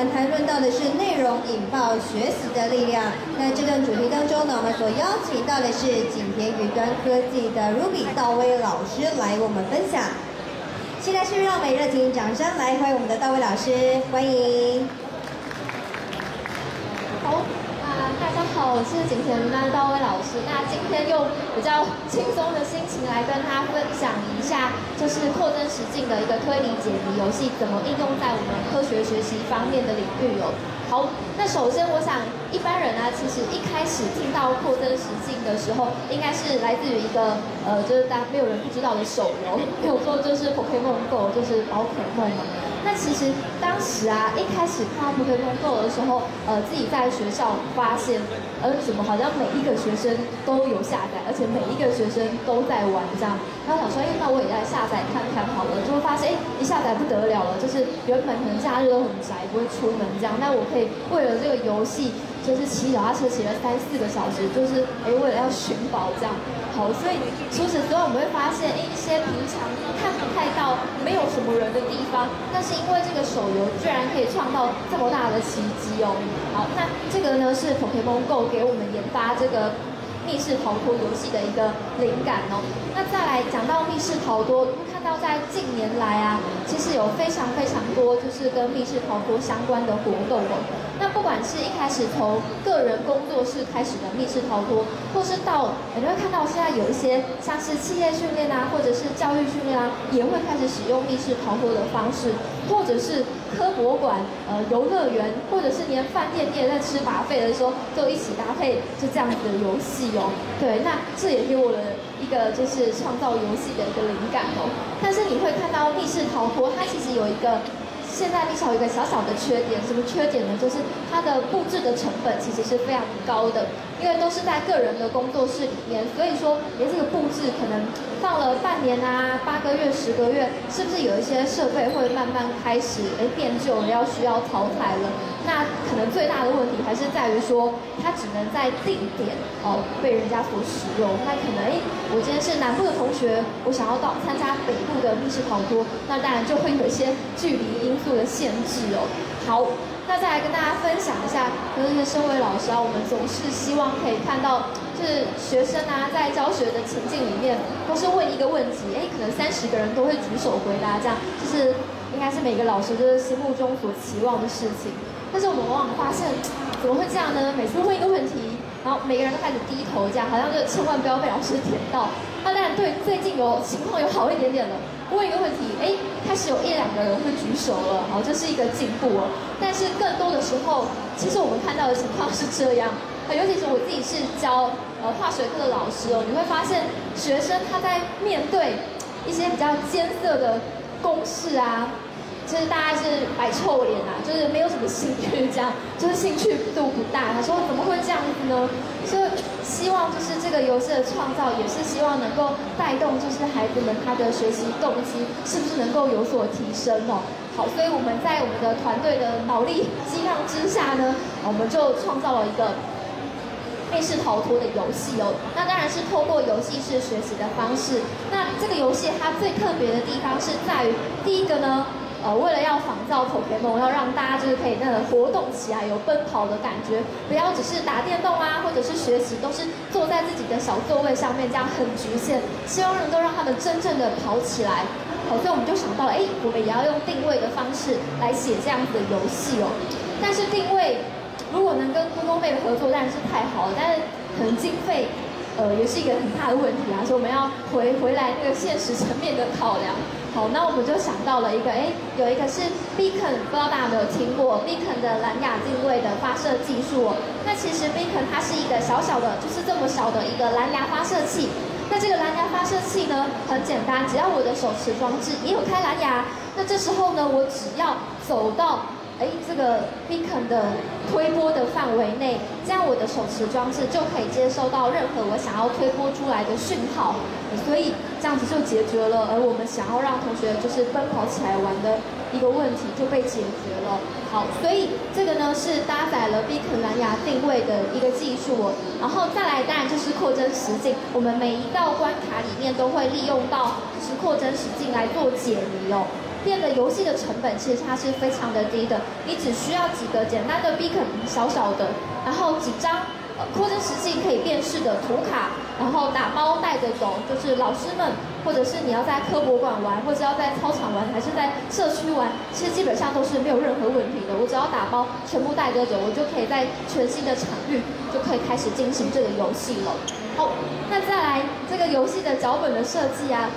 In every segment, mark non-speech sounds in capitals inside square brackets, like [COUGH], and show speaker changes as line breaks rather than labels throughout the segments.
们谈论到的是内容引爆学习的力量。那这段主题当中呢，我们所邀请到的是景田云端科技的 Ruby 道威老师来为我们分享。现在是让我们热情掌声来欢迎我们的道威老师，欢迎。
好，那大家好，我是景田云端道威。今天用比较轻松的心情来跟他分享一下，就是扩增实境的一个推理解谜游戏，怎么应用在我们科学学习方面的领域哦。好，那首先我想，一般人呢，其实一开始听到扩增实境的时候，应该是来自于一个呃，就是大家没有人不知道的手游，比如说就是 Pokemon Go，就是宝可梦嘛。那其实当时啊，一开始看到 Pokemon Go 的时候，呃，自己在学校发现，呃，怎么好像每一个学生都有下载，而且每一个学生都在玩这样。然后想说，哎，那我也来下载看看好了，就会发现，哎，一下载不得了了，就是原本可能假日都很宅，不会出门这样，那我可以为了这个游戏，就是骑脚踏车骑了三四个小时，就是哎，为了要寻宝这样。好，所以除此之外，我们会发现，一些平常看不太到、没有什么人的地方，那是因为这个手游居然可以创造这么大的奇迹哦。好，那这个呢是 Pokemon Go 给我们研发这个。密室逃脱游戏的一个灵感哦。那再来讲到密室逃脱，看到在近年来啊，其实有非常非常多就是跟密室逃脱相关的活动哦。那不管是一开始从个人工作室开始的密室逃脱，或是到你会看到现在有一些像是企业训练啊，或者是教育训练啊，也会开始使用密室逃脱的方式。或者是科博馆、呃游乐园，或者是连饭店你也在吃把费的时候，都一起搭配就这样子的游戏哦。对，那这也给我了一个就是创造游戏的一个灵感哦。但是你会看到密室逃脱，它其实有一个。现在密室有一个小小的缺点，什么缺点呢？就是它的布置的成本其实是非常高的，因为都是在个人的工作室里面，所以说连这个布置可能放了半年啊、八个月、十个月，是不是有一些设备会慢慢开始哎变旧了，要需要淘汰了？那可能最大的问题还是在于说，它只能在定点哦被人家所使用。那可能哎，我今天是南部的同学，我想要到参加北部的密室逃脱，那当然就会有一些距离因素的限制哦。好，那再来跟大家分享一下，就是身为老师啊，我们总是希望可以看到，就是学生啊在教学的情境里面，都是问一个问题，哎，可能三十个人都会举手回答，这样就是应该是每个老师就是心目中所期望的事情。但是我们往往发现，怎么会这样呢？每次问一个问题，然后每个人都开始低头，这样好像就千万不要被老师 [LAUGHS] 点到。那当然，对最近有情况有好一点点了，问一个问题，哎，开始有一两个人会举手了，好，这是一个进步哦。但是更多的时候，其实我们看到的情况是这样，尤其是我自己是教呃化学课的老师哦，你会发现学生他在面对一些比较艰涩的公式啊。就是大概是摆臭脸啊，就是没有什么兴趣，这样就是兴趣度不大。他说怎么会这样子呢？所以希望就是这个游戏的创造，也是希望能够带动就是孩子们他的学习动机是不是能够有所提升哦。好，所以我们在我们的团队的脑力激荡之下呢，我们就创造了一个密室逃脱的游戏哦。那当然是透过游戏式学习的方式。那这个游戏它最特别的地方是在于，第一个呢。呃，为了要仿造 Pokemon，要让大家就是可以那个活动起来，有奔跑的感觉，不要只是打电动啊，或者是学习，都是坐在自己的小座位上面，这样很局限。希望能够让他们真正的跑起来。好，所以我们就想到了，哎，我们也要用定位的方式来写这样子的游戏哦。但是定位如果能跟 Google Map 合作，当然是太好了，但是可能经费，呃，也是一个很大的问题啊。所以我们要回回来那个现实层面的考量。好，那我们就想到了一个，哎，有一个是 Beacon，不知道大家有没有听过 Beacon 的蓝牙定位的发射技术。哦那其实 Beacon 它是一个小小的，就是这么小的一个蓝牙发射器。那这个蓝牙发射器呢，很简单，只要我的手持装置也有开蓝牙，那这时候呢，我只要走到。哎，这个 beacon 的推波的范围内，这样我的手持装置就可以接收到任何我想要推波出来的讯号，所以这样子就解决了，而我们想要让同学就是奔跑起来玩的一个问题就被解决了。好，所以这个呢是搭载了 beacon 蓝牙定位的一个技术，然后再来当然就是扩增实境，我们每一道关卡里面都会利用到是扩增实境来做解谜哦。变得游戏的成本其实它是非常的低的，你只需要几个简单的 beacon 小小的，然后几张。扩增实境可以辨识的图卡，然后打包带着走，就是老师们，或者是你要在科博馆玩，或者要在操场玩，还是在社区玩，其实基本上都是没有任何问题的。我只要打包全部带着走，我就可以在全新的场域就可以开始进行这个游戏了。好，那再来这个游戏的脚本的设计啊。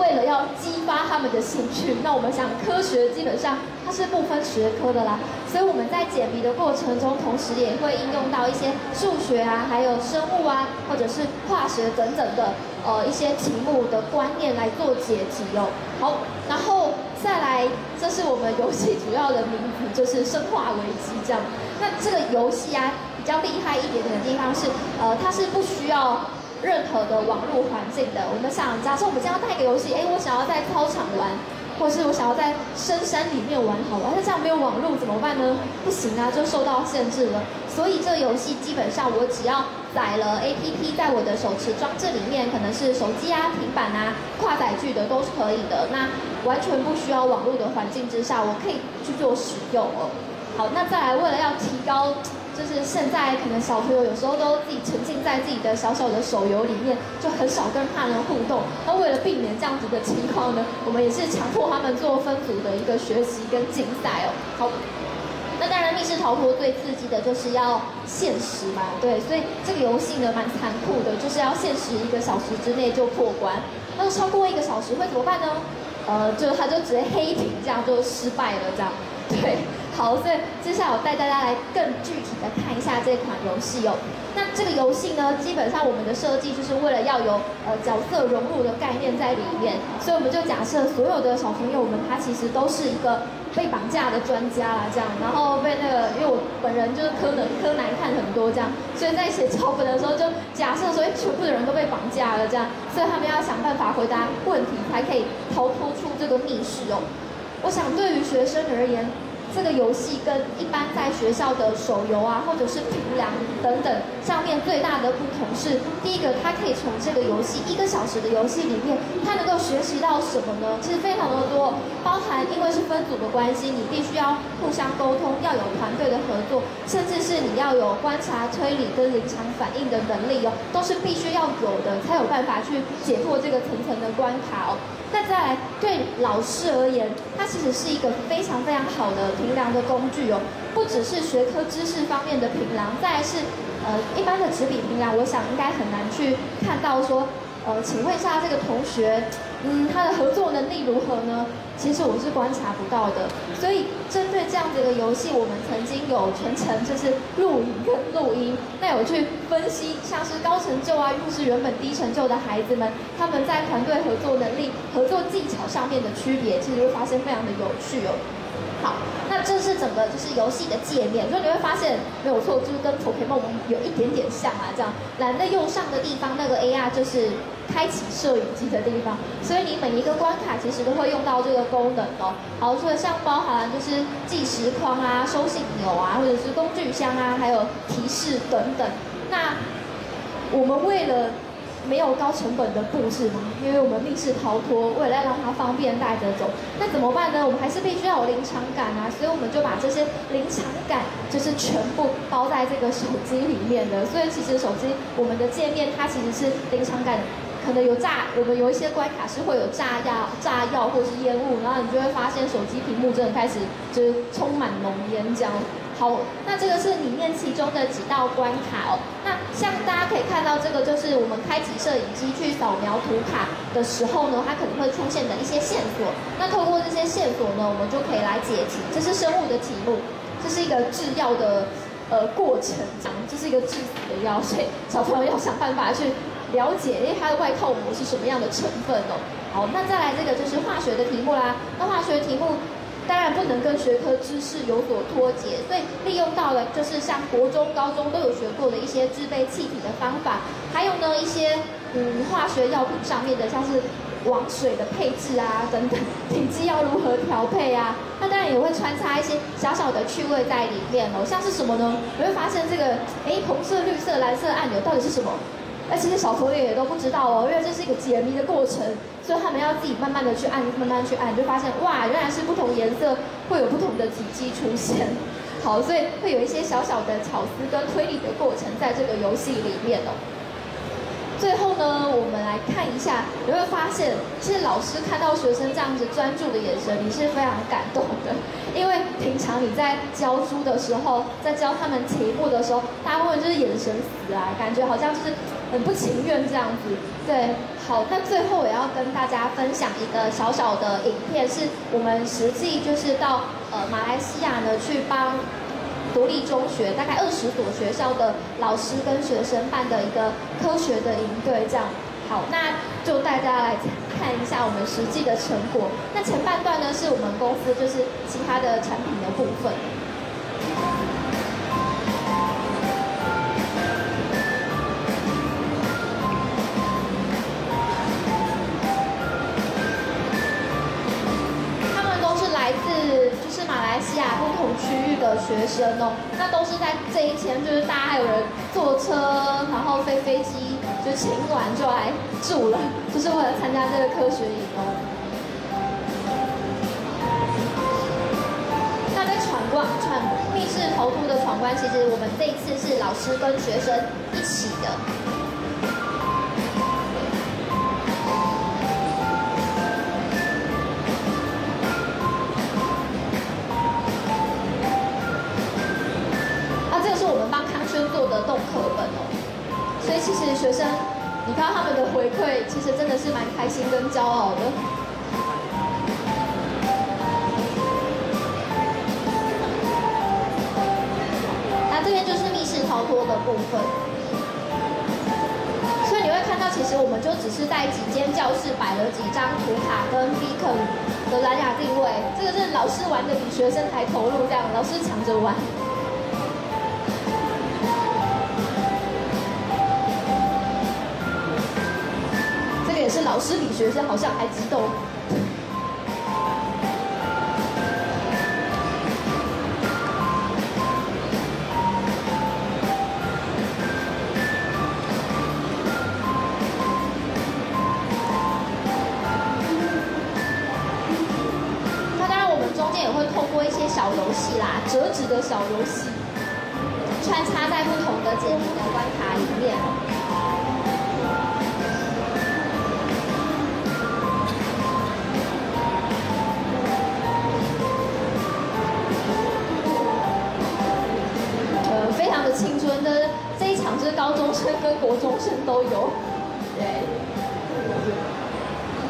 为了要激发他们的兴趣，那我们想科学基本上它是不分学科的啦，所以我们在解谜的过程中，同时也会应用到一些数学啊，还有生物啊，或者是化学等等的呃一些题目的观念来做解题哦。好，然后再来，这是我们游戏主要的名字，就是生化危机这样。那这个游戏啊，比较厉害一点点的地方是，呃，它是不需要。任何的网络环境的，我们想，假设我们今天要带一个游戏，哎，我想要在操场玩，或是我想要在深山里面玩，好玩，那这样没有网络怎么办呢？不行啊，就受到限制了。所以这个游戏基本上我只要载了 APP 在我的手持装置里面，可能是手机啊、平板啊，跨载具的都是可以的。那完全不需要网络的环境之下，我可以去做使用哦。好，那再来，为了要提高。就是现在可能小朋友有时候都自己沉浸在自己的小小的手游里面，就很少跟他人互动。那为了避免这样子的情况呢，我们也是强迫他们做分组的一个学习跟竞赛哦。好，那当然密室逃脱最刺激的就是要限时嘛，对，所以这个游戏呢蛮残酷的，就是要限时一个小时之内就破关。那超过一个小时会怎么办呢？呃，就他就直接黑屏，这样就失败了，这样，对。好，所以接下来我带大家来更具体的看一下这款游戏哦。那这个游戏呢，基本上我们的设计就是为了要有呃角色融入的概念在里面，所以我们就假设所有的小朋友们他其实都是一个被绑架的专家啦，这样，然后被那个因为我本人就是柯南柯南看很多这样，所以在写脚本的时候就假设说，哎，全部的人都被绑架了这样，所以他们要想办法回答问题才可以逃脱出这个密室哦。我想对于学生而言。这个游戏跟一般在学校的手游啊，或者是平凉等等上面最大的不同是，第一个，它可以从这个游戏一个小时的游戏里面，它能够学习到什么呢？其实非常的多，包含因为是分组的关系，你必须要互相沟通，要有团队的合作，甚至是你要有观察、推理跟临场反应的能力哦，都是必须要有的，才有办法去解破这个层层的关卡哦。那再来，对老师而言，它其实是一个非常非常好的评量的工具哦。不只是学科知识方面的评量，再是呃一般的纸笔评量，我想应该很难去看到说。呃，请问一下这个同学，嗯，他的合作能力如何呢？其实我是观察不到的。所以针对这样子的游戏，我们曾经有全程就是录影跟录音，那有去分析像是高成就啊，或是原本低成就的孩子们，他们在团队合作能力、合作技巧上面的区别，其实会发现非常的有趣哦。好，那这是整个就是游戏的界面，所以你会发现没有错，就是跟 Pokemon 有一点点像啊，这样蓝的右上的地方那个 AR 就是开启摄影机的地方，所以你每一个关卡其实都会用到这个功能哦。好，所以像包含就是计时框啊、收信钮啊，或者是工具箱啊，还有提示等等。那我们为了没有高成本的布置吗？因为我们密室逃脱，为了让它方便带着走，那怎么办呢？我们还是必须要有临场感啊，所以我们就把这些临场感就是全部包在这个手机里面的。所以其实手机我们的界面它其实是临场感，可能有炸，我们有一些关卡是会有炸药、炸药或是烟雾，然后你就会发现手机屏幕真的开始就是充满浓烟这样。好，那这个是里面其中的几道关卡哦。那像大家可以看到，这个就是我们开启摄影机去扫描图卡的时候呢，它可能会出现的一些线索。那透过这些线索呢，我们就可以来解题。这是生物的题目，这是一个制药的呃过程，这是一个致死的药，所以小朋友要想办法去了解，因为它的外套膜是什么样的成分哦。好，那再来这个就是化学的题目啦。那化学题目。当然不能跟学科知识有所脱节，所以利用到了就是像国中、高中都有学过的一些制备气体的方法，还有呢一些嗯化学药品上面的像是王水的配置啊等等，体积要如何调配啊？那当然也会穿插一些小小的趣味在里面哦，像是什么呢？你会发现这个哎红色、绿色、蓝色按钮到底是什么？那其实小朋友也都不知道哦，因为这是一个解谜的过程，所以他们要自己慢慢的去按，慢慢去按，就发现哇，原来是不同颜色会有不同的体积出现。好，所以会有一些小小的巧思跟推理的过程在这个游戏里面哦。最后呢，我们来看一下，你会发现，其实老师看到学生这样子专注的眼神，你是非常感动的。因为平常你在教书的时候，在教他们题目的时候，大部分就是眼神死啊，感觉好像就是很不情愿这样子。对，好，那最后我要跟大家分享一个小小的影片，是我们实际就是到呃马来西亚呢去帮。独立中学大概二十所学校的老师跟学生办的一个科学的营队，这样好，那就大家来看一下我们实际的成果。那前半段呢，是我们公司就是其他的产品的部分。学生哦，那都是在这一天，就是大家还有人坐车，然后飞飞机，就请晚就来住了，就是为了参加这个科学营哦。那在闯关、闯密室逃脱的闯关，其实我们这一次是老师跟学生一起的。学生，你看他们的回馈，其实真的是蛮开心跟骄傲的。那这边就是密室逃脱的部分，所以你会看到，其实我们就只是在几间教室摆了几张图卡跟 beacon 的蓝牙定位，这个是老师玩的比学生还投入，这样老师抢着玩。老师比学生好像还激动。那当然，我们中间也会透过一些小游戏啦，折纸的小游戏，穿插在不同的节目的关卡里面。这高中生跟国中生都有，对。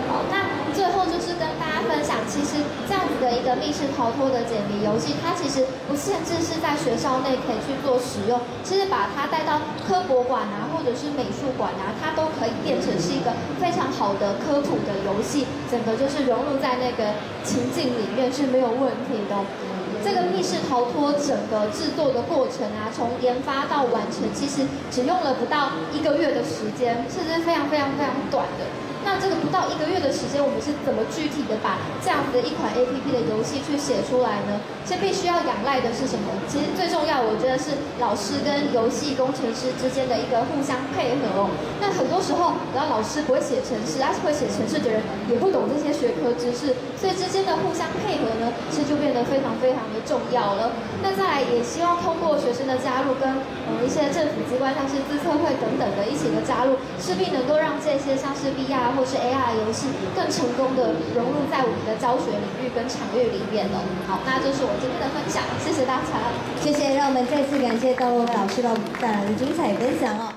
好，那最后就是跟大家分享，其实这样子的一个密室逃脱的解谜游戏，它其实不限制是在学校内可以去做使用，其实把它带到科博馆啊，或者是美术馆啊，它都可以变成是一个非常好的科普的游戏，整个就是融入在那个情境里面是没有问题的。这个密室逃脱整个制作的过程啊，从研发到完成，其实只用了不到一个月的时间，甚至非常非常非常短的。那这个不到一个月的时间，我们是怎么具体的把这样子的一款 A P P 的游戏去写出来呢？这必须要仰赖的是什么？其实最重要，我觉得是老师跟游戏工程师之间的一个互相配合哦。那很多时候，然后老师不会写程式，而是会写程式的人也不懂这些学科知识，所以之间的互相配合呢，其实就变得非常非常的重要了。那再来，也希望通过学生的加入，跟嗯一些政府机关，像是自测会等等的一起的加入，势必能够让这些像是 VR。或是 AR 游戏更成功的融入在我们的教学领域跟场域里面了。好，那就是我今天的分享，谢谢大家，
谢谢，让我们再次感谢高位老师的带来的精彩分享哦。